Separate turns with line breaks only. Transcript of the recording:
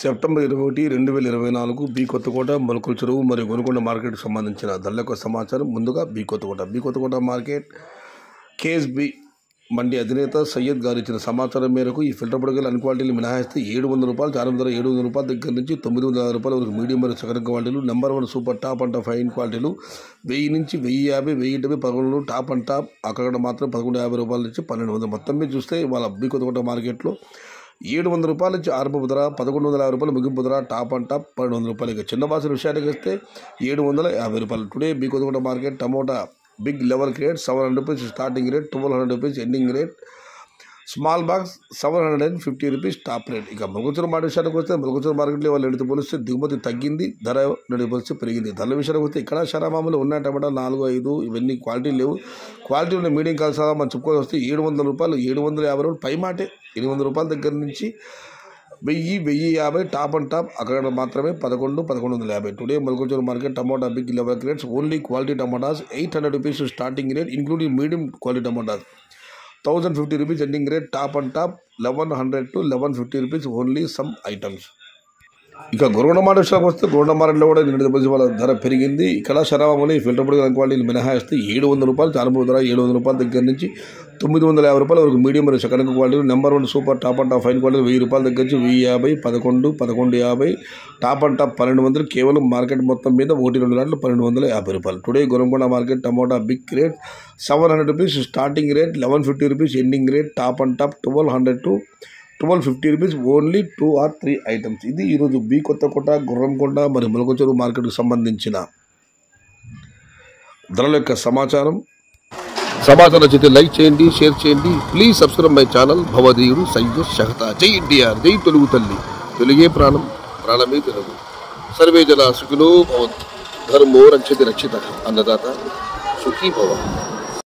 September ఇరవై ఒకటి రెండు వేల ఇరవై నాలుగు బి కొత్తకోట మొలకల చెరువు మరియు గొనకొండ మార్కెట్కి సంబంధించిన ధరల యొక్క సమాచారం ముందుగా B Kothakota. B Kothakota market KSB Mandi అధినేత సయ్యద్ గారు ఇచ్చిన సమాచారం మేరకు ఈ ఫిల్టర్ పొడగల అన్ క్వాలిటీలు మినహాయిస్తే ఏడు వందల రూపాయలు చారు ధర ఏడు వందల రూపాయల దగ్గర నుంచి తొమ్మిది వందల రూపాయల వరకు మీడియం మరియు సగరం క్వాలిటీలు. Number one super top and top fine క్వాలిటీలు. వెయ్యి నుంచి వెయ్యి యాభై వెయ్యి డెబ్బై పదకొండు టాప్ అండ్ టాప్. అక్కడ మాత్రం పదకొండు యాభై రూపాయల నుంచి పన్నెండు వందలు. మొత్తం మీద చూస్తే వాళ్ళ బీ కొత్తకోట మార్కెట్లో ఏడు వందల రూపాయల నుంచి ఆరంభ ధర పదకొండు వందల యాభై రూపాయలు ముగింపు ధర టాప్ అండ్ టాప్ పన్నెండు వందల రూపాయలు. ఇక చిన్న బాసుల విషయానికి వస్తే ఏడు వందల యాభై రూపాయలు. Today B Kothakota market tomato big level rate seven hundred rupees starting rate twelve hundred rupees ending rate small box seven hundred and fifty rupees top rate. ఇక మృగచూరు మాట విషయానికి వస్తే మృగచూరు మార్కెట్లో వాళ్ళు ఎడితే పోలిస్తే దిగుమతి తగ్గింది ధర నడిపి పోలిస్తే పెరిగింది. ధరల విషయానికి వస్తే ఇక్కడ శరామాములు ఉన్న టమాటా నాలుగు ఐదు ఇవన్నీ క్వాలిటీ లేవు. క్వాలిటీ ఉన్న మీడియం కాల్సాగా మనం చెప్పుకోవాలి వస్తే ఏడు వందల రూపాయలు ఏడు వందల యాభై రూపాయలు పై మాటే. ఎనిమిది వందల రూపాయల దగ్గర నుంచి వెయ్యి వెయ్యి యాభై టాప్ అండ్ టాప్. అక్కడ మాత్రమే పదకొండు పదకొండు వందల యాభై. Today Malkonchuru market tomato big level rates only quality tomatoes eight hundred rupees starting rate including medium quality tomatoes. Thousand fifty rupees ending rate top and top eleven hundred to eleven fifty rupees only some items ఇక గొరగొండ మాట విషయానికి వస్తే గొరగొండ మార్కెట్లో కూడా నిన్నటి రోజు వాళ్ళ ధర పెరిగింది. ఇక్కడ శరావమని ఫిల్టర్ పొడి క్వాలిటీలు మినహాయిస్తే ఏడు వందల రూపాయలు చాలబో ధర ఏడు వందల రూపాయల దగ్గర నుంచి తొమ్మిది వందల యాభై రూపాయల వరకు మీడియం మరియు second quality number one super top and top fine quality వెయ్యి రూపాయల దగ్గర నుంచి వెయ్యి యాభై పదకొండు పదకొండు యాభై టాప్ అండ్ టాప్ పన్నెండు వందలు కేవలం మార్కెట్ మొత్తం మీద ఒకటి రెండు లాట్లు పన్నెండు వందల యాభై రూపాయలు. Today Goragonda market tomato big rate seven hundred rupees starting rate eleven fifty rupees ending rate top and top twelve hundred to twelve fifty rupees only two or three items. ఇది ఈరోజు బి కొత్తకోట గుర్రంకొండ మరియు ములకొచెరు మార్కెట్కు సంబంధించిన ధరల యొక్క సమాచారం. సమాచారం నచ్చితే లైక్ చేయండి షేర్ చేయండి. ప్లీజ్ సబ్స్క్రైబ్ మై ఛానల్ భవదీయుడు సయ్య షహతా. జై ఇండియా జై తెలుగు తల్లి. తెలుగే ప్రాణం ప్రాణమే తెలుగు. సర్వే జన సుఖినో భవంతు. ధర్మో రక్షతి రక్షిత. అన్నదాత సుఖీ భవ.